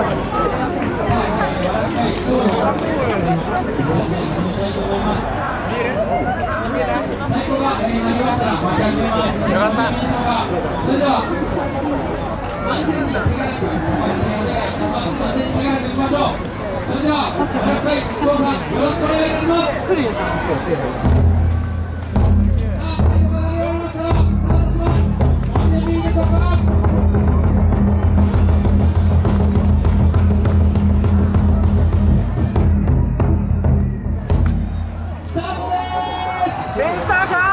よろしくお願いいたします。ベンター。か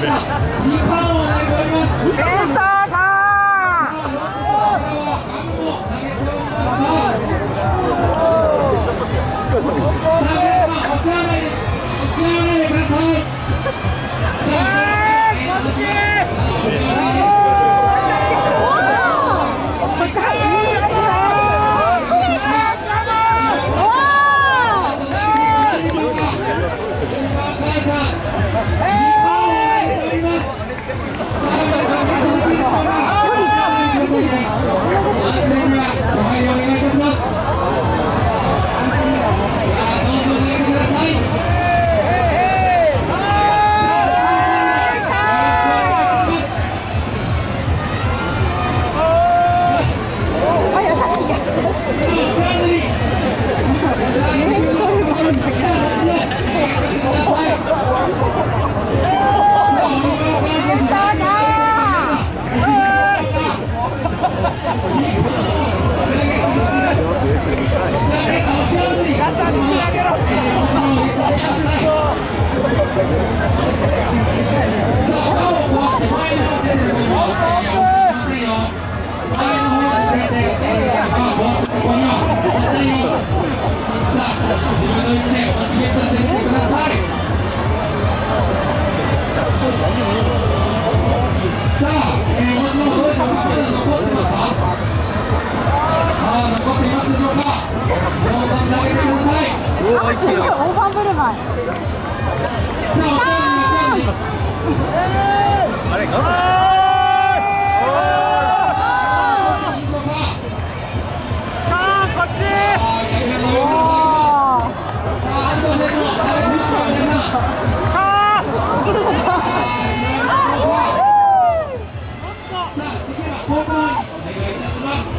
ね。行動員お願いいたします。